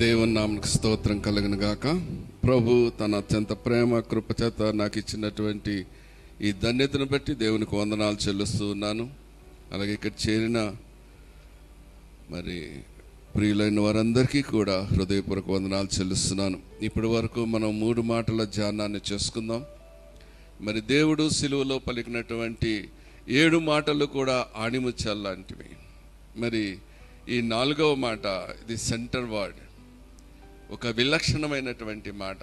దేవుని నామకు స్తోత్రం కలుగును గాక. ప్రభు తన అత్యంత ప్రేమ కృపచేత నాకు ఇచ్చినటువంటి ఈ ధన్యతను బట్టి దేవునికి వందనాలు చెల్లిస్తూ ఉన్నాను అలాగే ఇక్కడ చేరిన మరి ప్రియులైన వారందరికీ కూడా హృదయపూర్వక వందనాలు చెల్లిస్తున్నాను. ఇప్పటి వరకు మనం మూడు మాటల ధ్యానాన్ని చేసుకుందాం. మరి దేవుడు సిలువలో పలికినటువంటి ఏడు మాటలు కూడా ఆణిముత్యాలు లాంటివి. మరి ఈ నాలుగవ మాట ఇది సెంటర్ వర్డ్. ఒక విలక్షణమైనటువంటి మాట.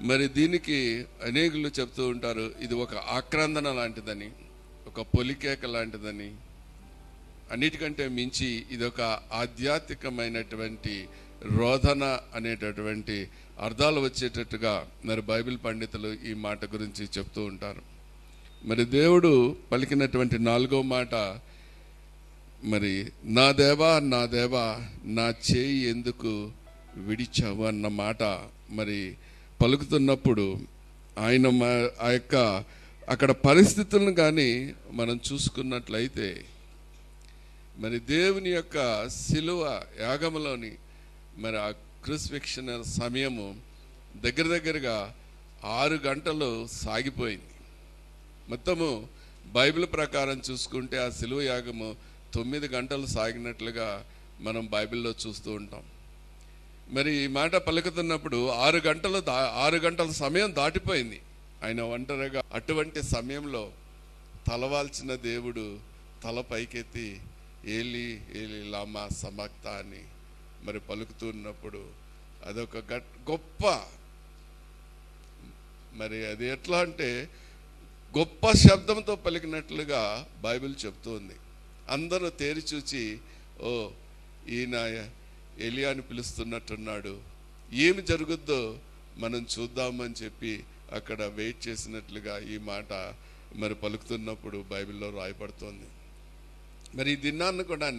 మరి దీనికి అనేకులు చెప్తూ ఉంటారు ఇది ఒక ఆక్రందన లాంటిదని ఒక పొలికేక లాంటిదని. అన్నిటికంటే మించి ఇది ఒక ఆధ్యాత్మికమైనటువంటి రోధన అనేటటువంటి అర్థాలు వచ్చేటట్టుగా మరి బైబిల్ పండితులు ఈ మాట గురించి చెప్తూ ఉంటారు. మరి దేవుడు పలికినటువంటి నాలుగో మాట మరి నా దేవా నా దేవా నా చేయి ఎందుకు విడిచావు అన్న మాట మరి పలుకుతున్నప్పుడు ఆయన మా- ఆ యొక్క అక్కడ పరిస్థితులను కానీ మనం చూసుకున్నట్లయితే మరి దేవుని యొక్క శిలువ యాగంలోని మరి ఆ క్రూసిఫిక్షన్ సమయము దగ్గర దగ్గరగా ఆరు గంటలు సాగిపోయింది. మొత్తము బైబిల్ ప్రకారం చూసుకుంటే ఆ శిలువ యాగము తొమ్మిది గంటలు సాగినట్లుగా మనం బైబిల్లో చూస్తూ ఉంటాం. మరి ఈ మాట పలుకుతున్నప్పుడు ఆరు గంటలు దా ఆరు గంటల సమయం దాటిపోయింది. ఆయన ఒంటరిగా అటువంటి సమయంలో తలవాల్చిన దేవుడు తల పైకెత్తి ఏలి ఏలి లామా సమక్త అని మరి పలుకుతున్నప్పుడు అదొక గట్- గొప్ప మరి అది ఎట్లా అంటే గొప్ప శబ్దంతో పలికినట్లుగా బైబిల్ చెప్తుంది అందరూ తేరి చూచి ఓ ఈయన ఎలియాని పిలుస్తున్నట్టున్నాడు. ఏమి జరుగుద్దో మనం చూద్దామని చెప్పి అక్కడ వెయిట్ చేసినట్లుగా ఈ మాట మరి పలుకుతున్నప్పుడు బైబిల్లో రాయబడుతోంది. మరి ఈ దినాన్ని కూడా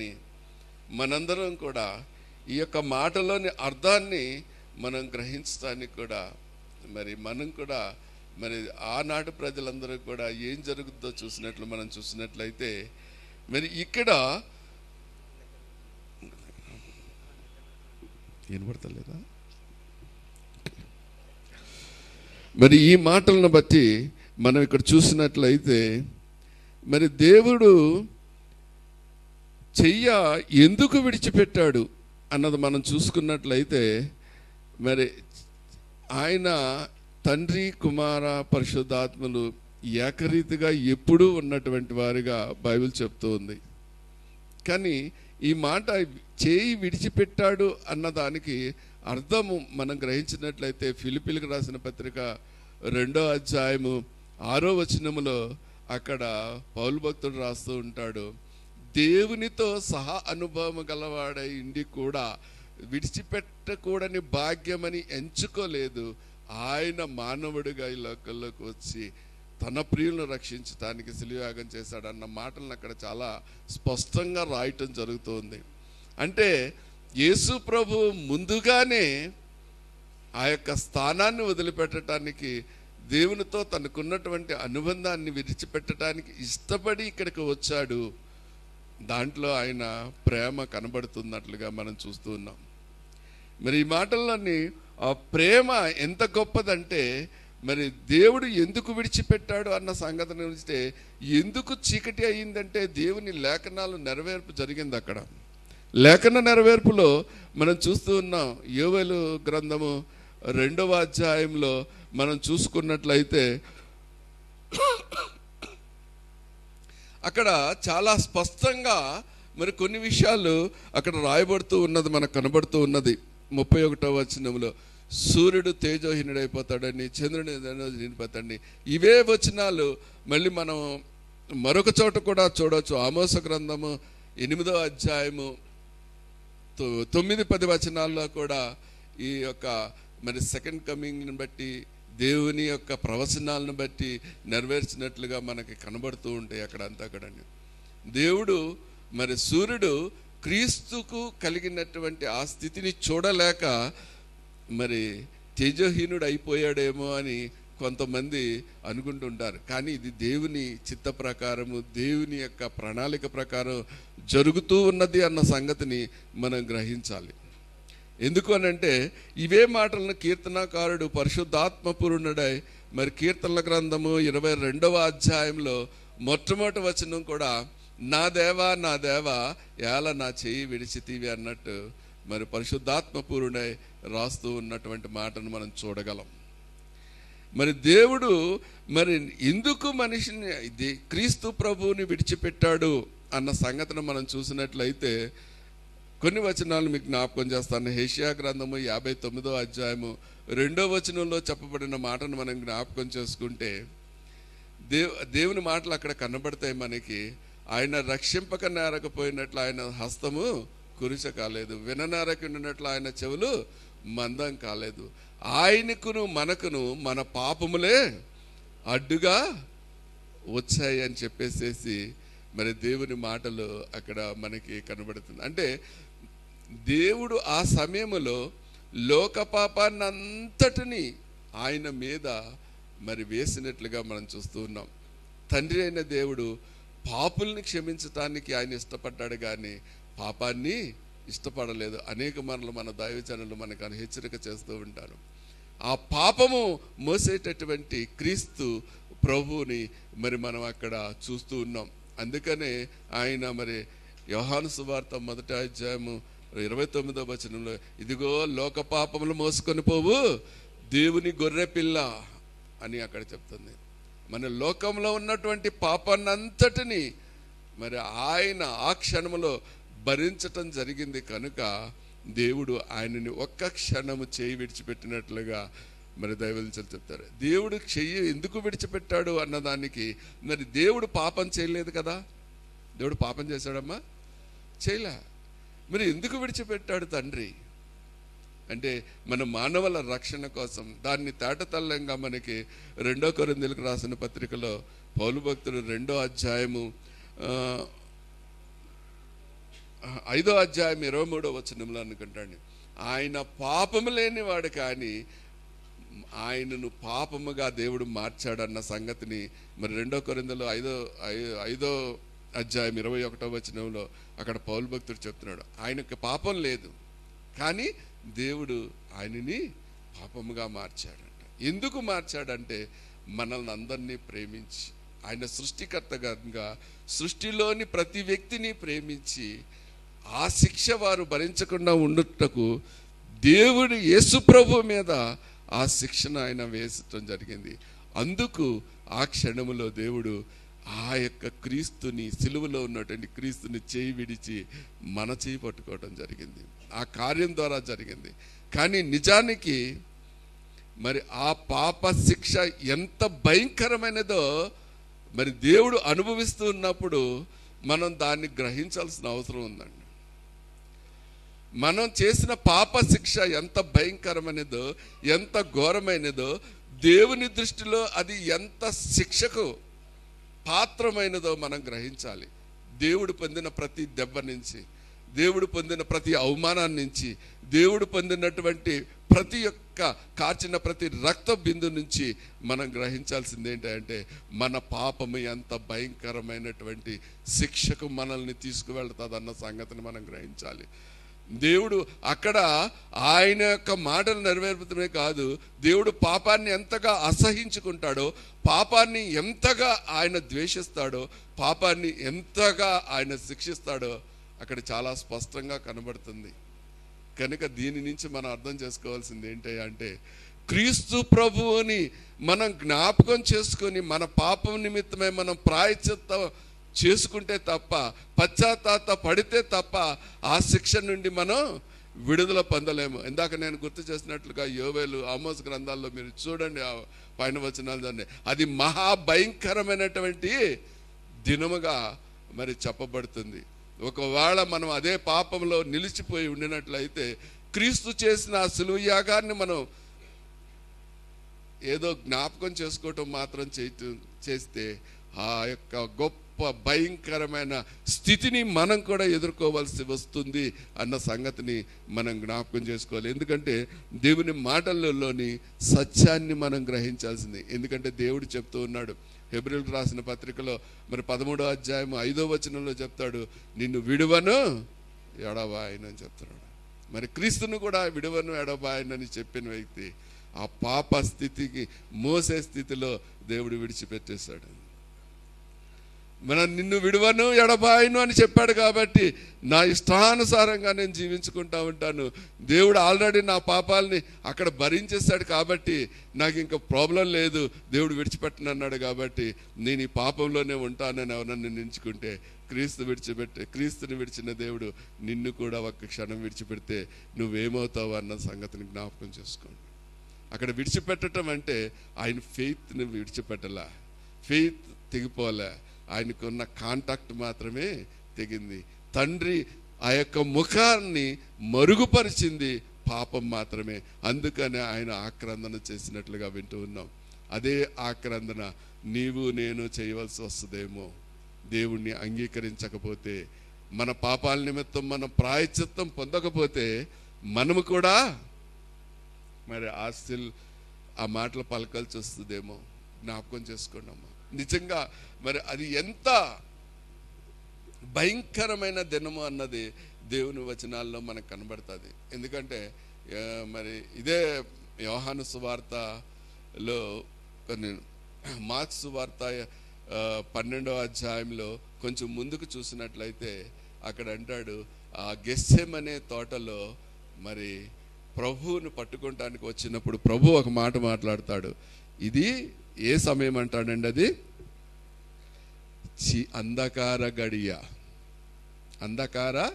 మనందరం కూడా ఈ యొక్క మాటలోని అర్థాన్ని మనం గ్రహించడానికి కూడా మరి మనం కూడా మరి ఆనాటి ప్రజలందరూ కూడా ఏం జరుగుద్దో చూసినట్లు మనం చూసినట్లయితే మరి ఇక్కడ వినబడతలేదా మరి ఈ మాటలను బట్టి మనం ఇక్కడ చూసినట్లయితే మరి దేవుడు చెయ్య ఎందుకు విడిచిపెట్టాడు అన్నది మనం చూసుకున్నట్లయితే మరి ఆయన తండ్రి కుమార పరిశుద్ధాత్మలు ఏకరీతిగా ఎప్పుడూ ఉన్నటువంటి వారిగా బైబిల్ చెప్తూ ఉంది. కానీ ఈ మాట చేయి విడిచిపెట్టాడు అన్నదానికి అర్థము మనం గ్రహించినట్లయితే ఫిలిపిలకు రాసిన పత్రిక రెండో అధ్యాయము ఆరో వచనములో అక్కడ పౌలు భక్తుడు రాస్తూ ఉంటాడు దేవునితో సహా అనుభవం గలవాడై ఉండి కూడా విడిచిపెట్టకూడని భాగ్యమని ఎంచుకోలేదు. ఆయన మానవుడిగా ఈ లోకంలోకి వచ్చి తన ప్రియులను రక్షించడానికి శిలుయాగం చేశాడన్న మాటలను అక్కడ చాలా స్పష్టంగా రాయటం జరుగుతోంది. అంటే యేసు ప్రభు ముందుగానే ఆ యొక్క స్థానాన్ని వదిలిపెట్టడానికి దేవునితో తనకున్నటువంటి అనుబంధాన్ని విడిచిపెట్టడానికి ఇష్టపడి ఇక్కడికి వచ్చాడు. దాంట్లో ఆయన ప్రేమ కనబడుతున్నట్లుగా మనం చూస్తూ ఉన్నాం. మరి ఈ మాటల్లోని ఆ ప్రేమ ఎంత గొప్పదంటే మరి దేవుడు ఎందుకు విడిచిపెట్టాడు అన్న సంగతి ఉంచితే ఎందుకు చీకటి అయ్యిందంటే దేవుని లేఖనాలు నెరవేర్పు జరిగింది అక్కడ. లేఖన నెరవేర్పులో మనం చూస్తూ ఉన్నాం యోవేలు గ్రంథము రెండవ అధ్యాయంలో మనం చూసుకున్నట్లయితే అక్కడ చాలా స్పష్టంగా మరి కొన్ని విషయాలు అక్కడ రాయబడుతూ ఉన్నది మనకు కనబడుతూ ఉన్నది. ముప్పై ఒకటో వచనంలో సూర్యుడు తేజోహీనుడైపోతాడని చంద్రుని నిండిపోతాడని ఇవే వచనాలు మళ్ళీ మనం మరొక చోట కూడా చూడవచ్చు ఆమోస గ్రంథము ఎనిమిదో అధ్యాయము తొ- తొమ్మిది పది వచనాల్లో కూడా ఈ యొక్క మరి సెకండ్ కమింగ్ని బట్టి దేవుని యొక్క ప్రవచనాలను బట్టి నెరవేర్చినట్లుగా మనకి కనబడుతూ ఉంటాయి అక్కడ అంతా కూడా దేవుడు మరి సూర్యుడు క్రీస్తుకు కలిగినటువంటి ఆ స్థితిని చూడలేక మరి తేజహీనుడు అయిపోయాడేమో అని కొంతమంది అనుకుంటుంటారు. కానీ ఇది దేవుని చిత్త ప్రకారము దేవుని యొక్క ప్రణాళిక ప్రకారం జరుగుతూ ఉన్నది అన్న సంగతిని మనం గ్రహించాలి. ఎందుకు అనంటే ఇవే మాటలను కీర్తనాకారుడు పరిశుద్ధాత్మపురుణుడై మరి కీర్తనల గ్రంథము ఇరవై రెండవ అధ్యాయంలో మొట్టమొదటి వచనం కూడా నా దేవా నా దేవా ఎలా నా చెయ్యి విడిచితీవి అన్నట్టు మరి పరిశుద్ధాత్మపూర్ణుడై రాస్తూ ఉన్నటువంటి మాటను మనం చూడగలం. మరి దేవుడు మరి ఎందుకు మనిషిని ఇది క్రీస్తు ప్రభువుని విడిచిపెట్టాడు అన్న సంగతిని మనం చూసినట్లయితే కొన్ని వచనాలు మీకు జ్ఞాపకం చేస్తాను. హేషియా గ్రంథము యాభై తొమ్మిదో అధ్యాయము రెండో వచనంలో చెప్పబడిన మాటను మనం జ్ఞాపకం చేసుకుంటే దేవ్ దేవుని మాటలు అక్కడ కనబడతాయి మనకి. ఆయన రక్షింపక నేరకపోయినట్లు ఆయన హస్తము కురిస కాలేదు. విననేరకుండినట్లు ఆయన చెవులు మందం కాలేదు. ఆయనకును మనకును మన పాపములే అడ్డుగా వచ్చాయి అని చెప్పేసేసి మరి దేవుని మాటలు అక్కడ మనకి కనబడుతుంది. అంటే దేవుడు ఆ సమయంలో లోక పాపాన్ని అంతటిని ఆయన మీద మరి వేసినట్లుగా మనం చూస్తూ ఉన్నాం. తండ్రి అయిన దేవుడు పాపుల్ని క్షమించటానికి ఆయన ఇష్టపడ్డాడు కానీ పాపాన్ని ఇష్టపడలేదు. అనేక మనలు మన దైవజనులు మనకు హెచ్చరిక చేస్తూ ఉంటారు. ఆ పాపము మోసేటటువంటి క్రీస్తు ప్రభువుని మరి మనం అక్కడ చూస్తూ ఉన్నాం. అందుకనే ఆయన మరి యోహాను సువార్త మొదటి అధ్యాయము ఇరవై తొమ్మిదో వచనంలో ఇదిగో లోక పాపములు మోసుకొని పోవు దేవుని గొర్రె పిల్ల అని అక్కడ చెప్తుంది. మన లోకంలో ఉన్నటువంటి పాపాన్నంతటిని మరి ఆయన ఆ క్షణములో భరించటం జరిగింది కనుక దేవుడు ఆయనని ఒక్క క్షణము చేయి విడిచిపెట్టినట్లుగా మరి దైవదించలు చెప్తారు. దేవుడు చెయ్యి ఎందుకు విడిచిపెట్టాడు అన్నదానికి? మరి దేవుడు పాపం చేయలేదు కదా? దేవుడు పాపం చేశాడమ్మా? చేయలే. మరి ఎందుకు విడిచిపెట్టాడు తండ్రి? అంటే మన మానవుల రక్షణ కోసం దాన్ని తేటతల్లంగా మనకి రెండో కొరందులకు రాసిన పత్రికలో పౌలు భక్తుడు రెండో అధ్యాయము ఐదో అధ్యాయం ఇరవై మూడో వచనంలో అనుకుంటాను ఆయన పాపము లేనివాడు కానీ ఆయనను పాపముగా దేవుడు మార్చాడన్న సంగతిని మరి రెండో కొరిందలో ఐదో ఐ- ఐదో అధ్యాయం ఇరవై ఒకటో వచనంలో అక్కడ పౌరు భక్తుడు చెప్తున్నాడు. ఆయనకు పాపం లేదు కానీ దేవుడు ఆయనని పాపముగా మార్చాడంట. ఎందుకు మార్చాడంటే మనల్ని అందరినీ ప్రేమించి ఆయన సృష్టికర్తగా సృష్టిలోని ప్రతి వ్యక్తిని ప్రేమించి ఆ శిక్ష వారు భరించకుండా ఉండుటకు దేవుడు యేసుప్రభు మీద ఆ శిక్షను ఆయన వేసటం జరిగింది. అందుకు ఆ క్షణములో దేవుడు ఆ యొక్క క్రీస్తుని సిలువలో ఉన్నటువంటి క్రీస్తుని చేయి విడిచి మన చేయి పట్టుకోవడం జరిగింది. ఆ కార్యం ద్వారా జరిగింది. కానీ నిజానికి మరి ఆ పాప శిక్ష ఎంత భయంకరమైనదో మరి దేవుడు అనుభవిస్తూ ఉన్నప్పుడు మనం దాన్ని గ్రహించాల్సిన అవసరం ఉందండి. మనం చేసిన పాప శిక్ష ఎంత భయంకరమైనదో ఎంత ఘోరమైనదో దేవుని దృష్టిలో అది ఎంత శిక్షకు పాత్రమైనదో మనం గ్రహించాలి. దేవుడు పొందిన ప్రతి దెబ్బ నుంచి దేవుడు పొందిన ప్రతి అవమానాన్ని నుంచి దేవుడు పొందినటువంటి ప్రతి ఒక్క కార్చిన ప్రతి రక్త బిందు నుంచి మనం గ్రహించాల్సింది ఏంటంటే మన పాపము ఎంత భయంకరమైనటువంటి శిక్షకు మనల్ని తీసుకువెళ్తుంది అన్న సంగతిని మనం గ్రహించాలి. దేవుడు అక్కడ ఆయన యొక్క మాటలు నెరవేర్పడమే కాదు దేవుడు పాపాన్ని ఎంతగా అసహించుకుంటాడో పాపాన్ని ఎంతగా ఆయన ద్వేషిస్తాడో పాపాన్ని ఎంతగా ఆయన శిక్షిస్తాడో అక్కడ చాలా స్పష్టంగా కనబడుతుంది. కనుక దీని నుంచి మనం అర్థం చేసుకోవాల్సింది ఏంటి అంటే క్రీస్తు ప్రభువుని మనం జ్ఞాపకం చేసుకొని మన పాపం నిమిత్తమే మనం ప్రాయచిత్తం చేసుకుంటే తప్ప పశ్చాత్తాత పడితే తప్ప ఆ శిక్ష నుండి మనం విడుదల పొందలేము. ఇందాక నేను గుర్తు చేసినట్లుగా యోవేలు ఆమోస్ గ్రంథాల్లో మీరు చూడండి ఆ పైన వచనాలు దాన్ని అది మహాభయంకరమైనటువంటి దినముగా మరి చెప్పబడుతుంది. ఒకవేళ మనం అదే పాపంలో నిలిచిపోయి ఉండినట్లయితే క్రీస్తు చేసిన ఆ సులువు యాగాన్ని మనం ఏదో జ్ఞాపకం చేసుకోవటం మాత్రం చేయటం చేస్తే ఆ యొక్క గొప్ప భయంకరమైన స్థితిని మనం కూడా ఎదుర్కోవాల్సి వస్తుంది అన్న సంగతిని మనం జ్ఞాపకం చేసుకోవాలి. ఎందుకంటే దేవుని మాటలలోని సత్యాన్ని మనం గ్రహించాల్సింది. ఎందుకంటే దేవుడు చెప్తూ ఉన్నాడు. హెబ్రిల్ రాసిన పత్రికలో మరి పదమూడో అధ్యాయం ఐదో వచనంలో చెప్తాడు నిన్ను విడువను ఎడబాయనని అని చెప్తున్నాడు. మరి క్రీస్తును కూడా విడువను ఎడబాయనని చెప్పిన వ్యక్తి ఆ పాప స్థితికి మోసే స్థితిలో దేవుడు విడిచిపెట్టేశాడు. మన నిన్ను విడువను ఎడబాయను అని చెప్పాడు కాబట్టి నా ఇష్టానుసారంగా నేను జీవించుకుంటా ఉంటాను. దేవుడు ఆల్రెడీ నా పాపాలని అక్కడ భరించేస్తాడు కాబట్టి నాకు ఇంకా ప్రాబ్లం లేదు. దేవుడు విడిచిపెట్టను అన్నాడు కాబట్టి నేను ఈ పాపంలోనే ఉంటానని ఎవరన్నా నించుకుంటే క్రీస్తు విడిచిపెట్టే క్రీస్తుని విడిచిన దేవుడు నిన్ను కూడా ఒక్క క్షణం విడిచిపెడితే నువ్వేమవుతావు అన్న సంగతిని జ్ఞాపకం చేసుకోండి. అక్కడ విడిచిపెట్టడం అంటే ఆయన ఫెయిత్ని విడిచిపెట్టలా. ఫెయిత్ తెగిపోలే. ఆయనకున్న కాంటాక్ట్ మాత్రమే తెగింది. తండ్రి ఆ యొక్క ముఖాన్ని మరుగుపరిచింది పాపం మాత్రమే. అందుకనే ఆయన ఆక్రందన చేసినట్లుగా వింటూ ఉన్నాం. అదే ఆక్రందన నీవు నేను చేయవలసి వస్తుందేమో. దేవుణ్ణి అంగీకరించకపోతే మన పాపాల నిమిత్తం మనం ప్రాయచిత్తం పొందకపోతే మనము కూడా మరి ఆస్తిల్ ఆ మాటలు పలకాల్సి వస్తుందేమో. జ్ఞాపకం చేసుకోండి అమ్మా. నిజంగా మరి అది ఎంత భయంకరమైన దినము అన్నది దేవుని వచనాల్లో మనకు కనబడుతుంది. ఎందుకంటే మరి ఇదే వ్యవహాను సువార్తలో కొన్ని మార్క్స్ సువార్త పన్నెండవ అధ్యాయంలో కొంచెం ముందుకు చూసినట్లయితే అక్కడ అంటాడు ఆ గెస్సెం అనే తోటలో మరి ప్రభువును పట్టుకోవటానికి వచ్చినప్పుడు ప్రభు ఒక మాట మాట్లాడతాడు. ఇది ఏ సమయం అంటాడండి అది? చి అంధకార గడియ. అంధకార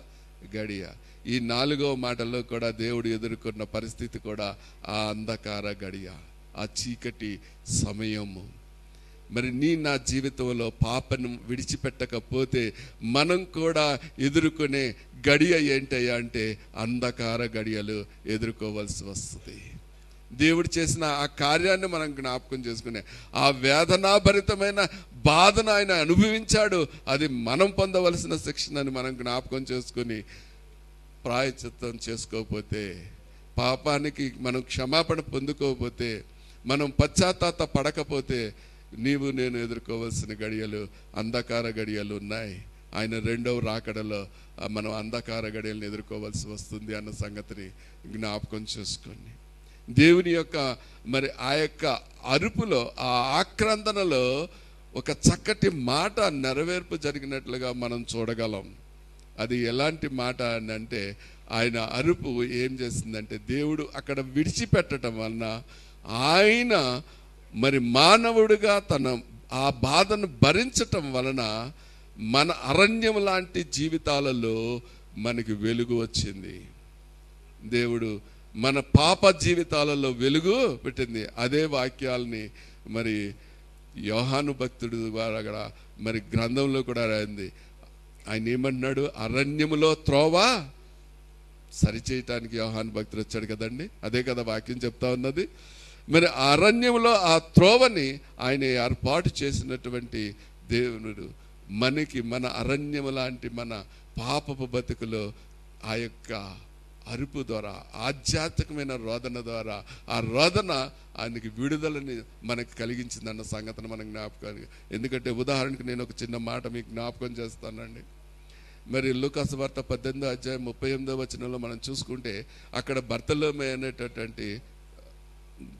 గడియ. ఈ నాలుగో మాటల్లో కూడా దేవుడు ఎదుర్కొన్న పరిస్థితి కూడా ఆ అంధకార గడియ ఆ చీకటి సమయము. మరి నీ నా జీవితంలో పాపను విడిచిపెట్టకపోతే మనం కూడా ఎదుర్కొనే గడియ ఏంటయ్యా అంటే అంధకార గడియలు ఎదుర్కోవాల్సి వస్తుంది. దేవుడు చేసిన ఆ కార్యాన్ని మనం జ్ఞాపకం చేసుకునే ఆ వేదనాభరితమైన బాధను ఆయన అనుభవించాడు అది మనం పొందవలసిన శిక్షణని మనం జ్ఞాపకం చేసుకుని ప్రాయచిత్తం చేసుకోకపోతే పాపానికి మనం క్షమాపణ పొందుకోకపోతే మనం పశ్చాత్తాత పడకపోతే నీవు నేను ఎదుర్కోవాల్సిన గడియలు అంధకార గడియలు ఉన్నాయి. ఆయన రెండవ రాకడలో మనం అంధకార గడియలను ఎదుర్కోవాల్సి వస్తుంది అన్న సంగతిని జ్ఞాపకం చేసుకోండి దేవుని యొక్క మరి ఆ యొక్క అరుపులో ఆ ఆక్రందనలో ఒక చక్కటి మాట నెరవేర్పు జరిగినట్లుగా మనం చూడగలం. అది ఎలాంటి మాట అని అంటే ఆయన అరుపు ఏం చేసిందంటే దేవుడు అక్కడ విడిచిపెట్టడం వలన ఆయన మరి మానవుడిగా తన ఆ బాధను భరించటం వలన మన అరణ్యం లాంటి జీవితాలలో మనకి వెలుగు వచ్చింది. దేవుడు మన పాప జీవితాలలో వెలుగు పెట్టింది. అదే వాక్యాలని మరి యోహాను భక్తుడు ద్వారా కూడా మరి గ్రంథంలో కూడా రాయింది. ఆయన ఏమన్నాడు? అరణ్యములో త్రోవ సరిచేయటానికి యోహాను భక్తుడు వచ్చాడు కదండి. అదే కదా వాక్యం చెప్తా ఉన్నది. మరి అరణ్యంలో ఆ త్రోవని ఆయన ఏర్పాటు చేసినటువంటి దేవునుడు మనకి మన అరణ్యము లాంటి మన పాపపు బతుకులో ఆ యొక్క అరుపు ద్వారా ఆధ్యాత్మికమైన రోదన ద్వారా ఆ రోదన ఆయనకి విడుదలని మనకి కలిగించిందన్న సంగతిని మనం జ్ఞాపకానికి. ఎందుకంటే ఉదాహరణకి నేను ఒక చిన్న మాట మీకు జ్ఞాపకం చేస్తానండి. మరి లూకాసు వార్త పద్దెనిమిదో అధ్యాయం ముప్పై ఎనిమిదో వచనంలో మనం చూసుకుంటే అక్కడ భర్తలోమే అనేటటువంటి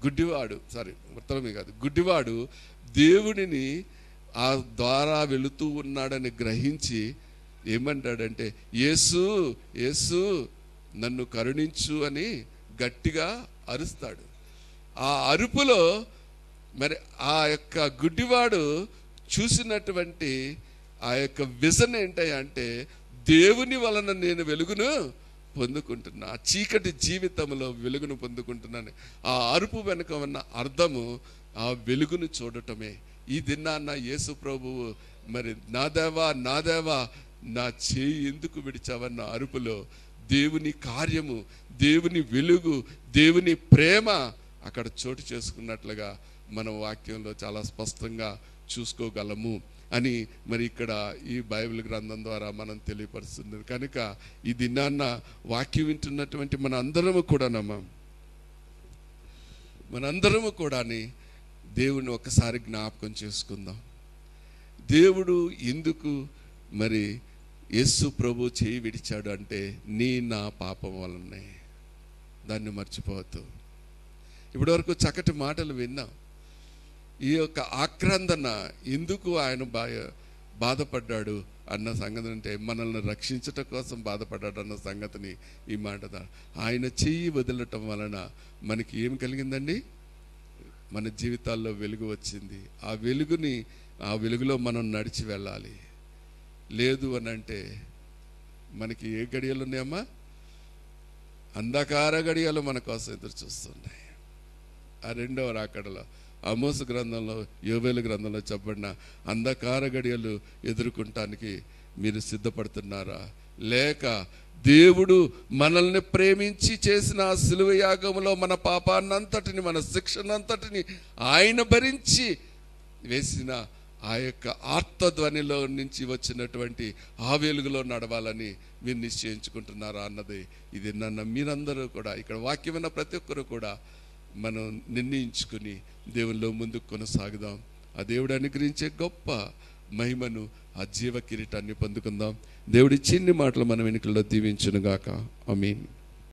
గుడ్డివాడు సారీ భర్తలోమే కాదు గుడ్డివాడు దేవుడిని ఆ ద్వారా వెళుతూ ఉన్నాడని గ్రహించి ఏమంటాడంటే యేసు యేసు నన్ను కరుణించు అని గట్టిగా అరుస్తాడు. ఆ అరుపులో మరి ఆ యొక్క గుడ్డివాడు చూసినటువంటి ఆ యొక్క విజన్ ఏంటంటే దేవుని వలన నేను వెలుగును పొందుకుంటున్నా ఆ చీకటి జీవితంలో వెలుగును పొందుకుంటున్నాను. ఆ అరుపు వెనుక ఉన్న అర్థము ఆ వెలుగును చూడటమే. ఈ దినాన్న యేసు ప్రభువు మరి నా దేవా నా దేవా నా చేయి ఎందుకు విడిచావన్న అరుపులో దేవుని కార్యము దేవుని వెలుగు దేవుని ప్రేమ అక్కడ చోటు చేసుకున్నట్లుగా మన వాక్యంలో చాలా స్పష్టంగా చూసుకోగలము అని మరి ఇక్కడ ఈ బైబిల్ గ్రంథం ద్వారా మనం తెలియపరుస్తుంది. కనుక ఈ దినాన్న వాక్యం వింటున్నటువంటి మన అందరము కూడానమ్మా. మనందరము కూడాని దేవుని ఒకసారి జ్ఞాపకం చేసుకుందాం. దేవుడు ఎందుకు మరి యేసు ప్రభు చేయి విడిచాడు అంటే నీ నా పాపం వలనే దాన్ని మర్చిపోవద్దు. ఇప్పటివరకు చక్కటి మాటలు విన్నాం. ఈ యొక్క ఆక్రందన ఎందుకు ఆయన బా బాధపడ్డాడు అన్న సంగతి అంటే మనల్ని రక్షించటం కోసం బాధపడ్డాడు అన్న సంగతిని ఈ మాట ఆయన చెయ్యి వదలటం వలన మనకి ఏం కలిగిందండి? మన జీవితాల్లో వెలుగు వచ్చింది. ఆ వెలుగుని ఆ వెలుగులో మనం నడిచి వెళ్ళాలి. లేదు అని అంటే మనకి ఏ గడియలు ఉన్నాయమ్మా? అంధకార గడియలు మన కోసం ఎదురు చూస్తున్నాయి. ఆ రెండవ రాకడలో అమోస గ్రంథంలో యోవేలు గ్రంథంలో చెప్పబడిన అంధకార గడియలు ఎదుర్కొంటానికి మీరు సిద్ధపడుతున్నారా? లేక దేవుడు మనల్ని ప్రేమించి చేసిన ఆ సిలువ యాగములో మన పాపాన్నంతటిని మన శిక్షనంతటిని ఆయన భరించి వేసిన ఆ యొక్క ఆర్తధ్వనిలో నుంచి వచ్చినటువంటి ఆ వెలుగులో నడవాలని మీరు నిశ్చయించుకుంటున్నారా అన్నది ఇది నన్ను మీరందరూ కూడా ఇక్కడ వాక్యమైన ప్రతి ఒక్కరు కూడా మనం నిర్ణయించుకుని దేవుల్లో ముందుకు కొనసాగుదాం. ఆ దేవుడు అనుగ్రహించే గొప్ప మహిమను ఆ జీవ కిరీటాన్ని పొందుకుందాం. దేవుడి చిన్ని మాటలు మన వెనుకల్లో దీవించునుగాక. I mean